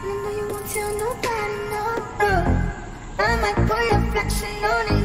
I know you won't tell nobody, no. I might put your flexing on it